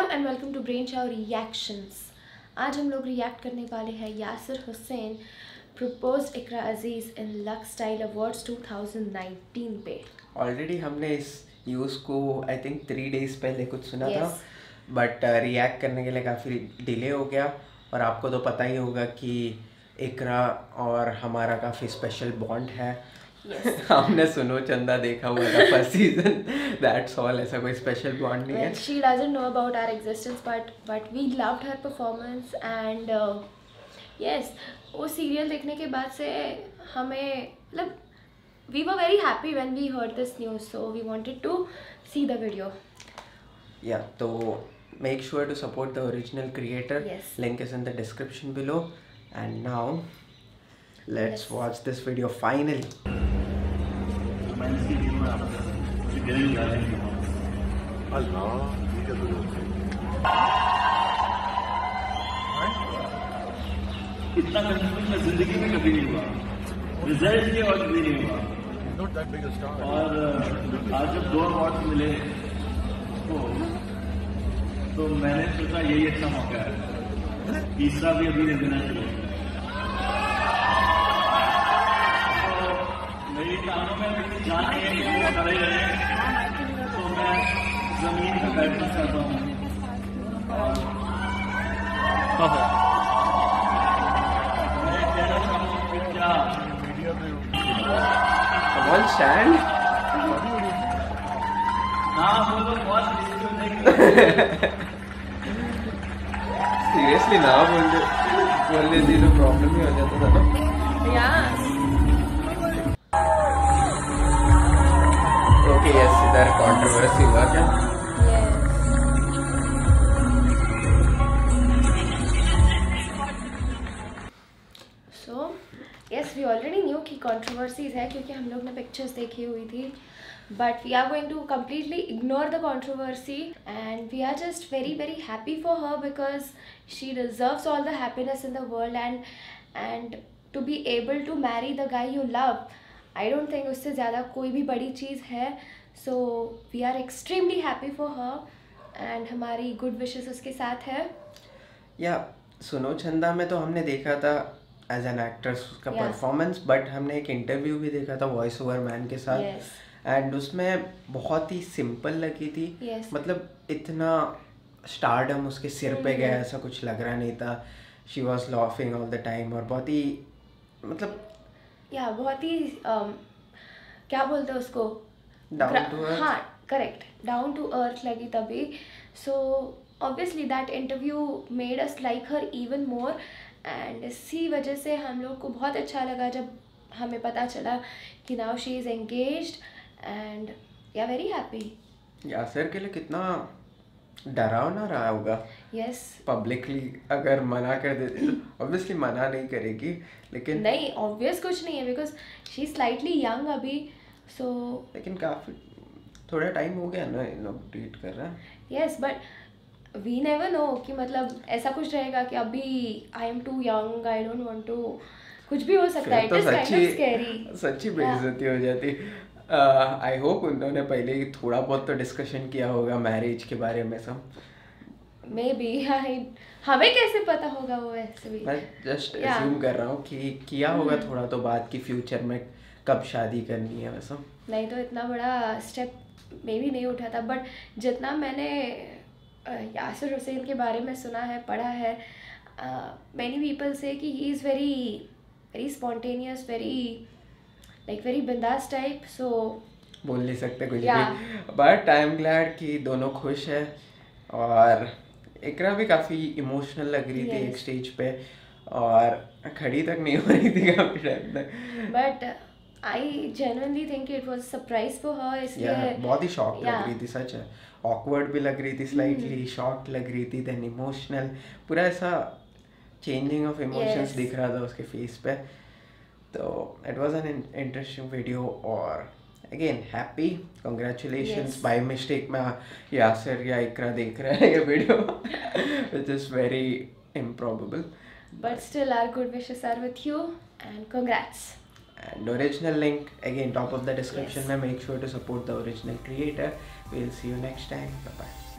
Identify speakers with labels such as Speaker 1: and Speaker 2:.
Speaker 1: Hello and welcome to brain show reactions आज हम लोग रिएक्ट करने वाले हैं Yasir Hussain propose Iqra Aziz in Lux Style Awards 2019 पे।
Speaker 2: ऑलरेडी हमने इस न्यूज़ को आई थिंक थ्री डेज़ पहले कुछ सुना
Speaker 1: Yes.
Speaker 2: था बट रिएक्ट करने के लिए काफ़ी डिले हो गया। और आपको तो पता ही होगा कि इकरा और हमारा काफ़ी स्पेशल बॉन्ड है। हमने सुनो चंदा देखा हुआ था फ़र्स्ट सीज़न दैट्स ऑल ऐसा कोई स्पेशल बॉन्ड नहीं है।
Speaker 1: She doesn't know about our existence but but we loved her performance and yes वो सीरियल देखने के बाद से हमें मतलब we were very happy when we heard this news so we wanted to see the video
Speaker 2: या तो make sure to support the original
Speaker 1: creator
Speaker 2: link is in the description below and now Let's
Speaker 1: yes.
Speaker 2: watch this video finally.
Speaker 3: इतना confuse मैं ज़िंदगी में कभी नहीं हुआ। Result के वक्त भी नहीं हुआ। और आज जब दो अवार्ड मिले तो तो मैंने सोचा यही अच्छा मौका है। तीसरा भी अभी देना चाहिए कानों में जान है कि वो खड़े रहे तो मैं ज़मीन पर बैठना चाहता हूँ। मैं कहना कि क्या हाँ वो तो बहुत
Speaker 2: सीरियसली ना बोल दे बोल तो प्रॉब्लम ही हो जाता था ना। कि यस
Speaker 1: वी ऑलरेडी न्यू की कॉन्ट्रोवर्सीज है क्योंकि हम लोग ने पिक्चर्स देखी हुई थी। But we are going to completely ignore the controversy and we are just very very happy for her because she deserves all the happiness in the world and and to be able to marry the guy you love I don't think उससे ज़्यादा कोई भी बड़ी चीज़ है। So we are extremely happy for her and हमारी good wishes उसके साथ है
Speaker 2: या सुनो चंदा में तो हमने देखा था एज एन एक्ट्रेस उसका
Speaker 1: Yeah.
Speaker 2: परफॉर्मेंस बट हमने एक इंटरव्यू भी देखा था वॉइस ओवर मैन के साथ
Speaker 1: Yes.
Speaker 2: एंड उसमें बहुत ही सिंपल लगी थी
Speaker 1: Yes.
Speaker 2: मतलब इतना स्टारडम उसके सिर पे गया
Speaker 1: हम्म।
Speaker 2: ऐसा कुछ लग रहा नहीं था she was laughing all the time और बहुत ही मतलब
Speaker 1: या बहुत ही um, क्या बोलते हैं उसको हाँ करेक्ट डाउन टू अर्थ लगी तभी। So obviously that interview made us like her even more and इसी वजह से हम लोग को बहुत अच्छा लगा जब हमें पता चला कि now she is engage and yeah very happy
Speaker 2: Yasir के लिए कितना डरावना रहा होगा।
Speaker 1: यस
Speaker 2: पब्लिकली अगर मना कर देती तो ऑब्वियसली मना नहीं करेगी लेकिन
Speaker 1: नहीं ऑब्वियस कुछ नहीं है बिकॉज़ शी स्लाइटली यंग अभी। सो
Speaker 2: लेकिन काफ़ी थोड़ा टाइम हो गया ना इन लोग डेट कर रहे हैं।
Speaker 1: Yes but we never know कि मतलब ऐसा कुछ रहेगा कि अभी I am too young I don't want to कुछ भी हो सकता है इट
Speaker 2: तो
Speaker 1: इज़ काइंड ऑफ़ स्कैरी
Speaker 2: सच्ची सच्ची बेइज्जती हो जाती। आई होप उन्होंने पहले ही थोड़ा बहुत तो डिस्कशन किया होगा मैरिज के बारे में सब।
Speaker 1: मे बी आई हमें कैसे पता होगा वो ऐसे भी?
Speaker 2: मैं जस्ट
Speaker 1: Yeah. Hmm.
Speaker 2: कर रहा हूँ कि किया होगा थोड़ा तो बात की फ्यूचर में। कब शादी करनी है वैसा
Speaker 1: नहीं तो इतना बड़ा स्टेप मे भी नहीं उठा था बट जितना मैंने यासिर हुसैन के बारे में सुना है पढ़ा है मैनी पीपल से कि he is very very spontaneous very like very बिंदास टाइप सो
Speaker 2: बोल नहीं सकते कुछ
Speaker 1: Yeah.
Speaker 2: भी बट आई एम ग्लैड कि दोनों खुश है और इकरा भी काफ़ी इमोशनल लग रही yes. थी एक स्टेज पे और खड़ी तक नहीं हो रही थी काफ़ी टाइम तक
Speaker 1: but I genuinely think it was surprise for her इसलिए
Speaker 2: बहुत ही शॉक लग रही थी सच। है ऑकवर्ड भी लग रही थी स्लाइटली शॉक लग रही थी देन इमोशनल पूरा ऐसा चेंजिंग ऑफ़ इमोशंस दिख रहा था उसके फेस पे। तो it was an interesting video और again happy congratulations
Speaker 1: Yes.
Speaker 2: By mistake में यासिर या इकरा देख रहा है ये video which is very improbable
Speaker 1: but still our good wishes are with you and congrats.
Speaker 2: And original link again top of the description
Speaker 1: Yes.
Speaker 2: make sure to support the original creator. We'll see you next time. Bye bye